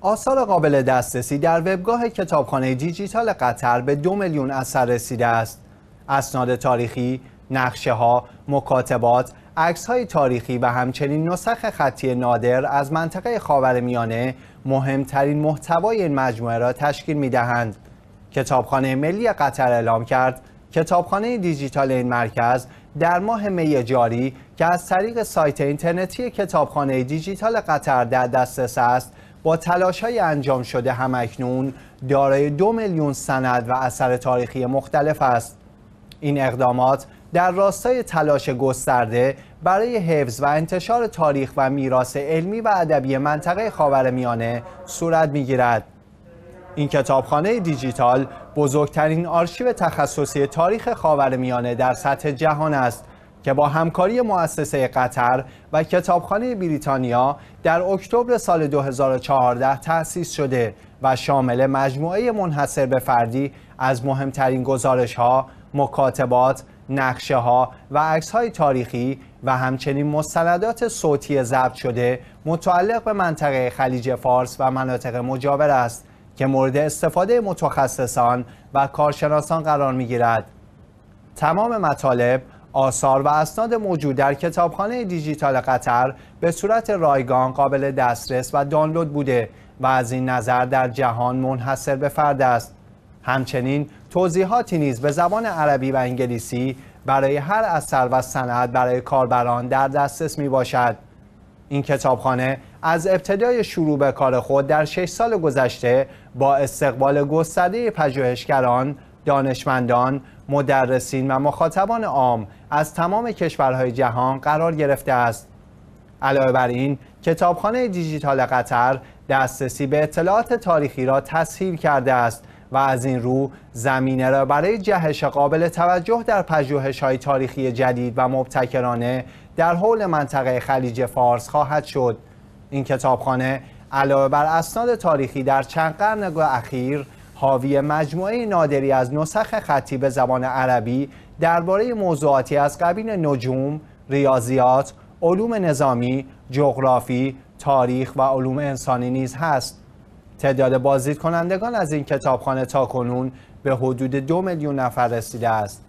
آثار قابل دسترسی در وبگاه کتابخانه دیجیتال قطر به دو میلیون اثر رسیده است. اسناد تاریخی، نقشه ها، مکاتبات، عکس های تاریخی و همچنین نسخ خطی نادر از منطقه خاورمیانه مهمترین محتوای این مجموعه را تشکیل می دهند. کتابخانه ملی قطر اعلام کرد کتابخانه دیجیتال این مرکز در ماه می جاری که از طریق سایت اینترنتی کتابخانه دیجیتال قطر در دسترس است با تلاش های انجام شده همکنون دارای دو میلیون سند و اثر تاریخی مختلف است. این اقدامات در راستای تلاش گسترده برای حفظ و انتشار تاریخ و میراث علمی و ادبی منطقه خاورمیانه صورت می‌گیرد. این کتابخانه دیجیتال بزرگترین آرشیو تخصصی تاریخ خاورمیانه در سطح جهان است. که با همکاری مؤسسه قطر و کتابخانه بریتانیا در اکتبر سال 2014 تأسیس شده و شامل مجموعه منحصر به فردی از مهمترین گزارش ها، مکاتبات، نقشه ها و عکس های تاریخی و همچنین مستندات صوتی ضبط شده متعلق به منطقه خلیج فارس و مناطق مجاور است که مورد استفاده متخصصان و کارشناسان قرار می گیرد. تمام مطالب، آثار و اسناد موجود در کتابخانه دیجیتال قطر به صورت رایگان قابل دسترس و دانلود بوده و از این نظر در جهان منحصر به فرد است. همچنین توضیحاتی نیز به زبان عربی و انگلیسی برای هر اثر و سند برای کاربران در دسترس می باشد. این کتابخانه از ابتدای شروع به کار خود در شش سال گذشته با استقبال گسترده پژوهشگران، دانشمندان، مدرسین و مخاطبان عام از تمام کشورهای جهان قرار گرفته است. علاوه بر این، کتابخانه دیجیتال قطر دسترسی به اطلاعات تاریخی را تسهیل کرده است و از این رو زمینه را برای جهش قابل توجه در پژوهش های تاریخی جدید و مبتکرانه در حول منطقه خلیج فارس خواهد شد. این کتابخانه علاوه بر اسناد تاریخی در چند قرن اخیر حاوی مجموعه نادری از نسخ خطی به زبان عربی درباره موضوعاتی از قبیل نجوم، ریاضیات، علوم نظامی، جغرافی، تاریخ و علوم انسانی نیز هست. تعداد بازدید کنندگان از این کتابخانه تا کنون به حدود دو میلیون نفر رسیده است.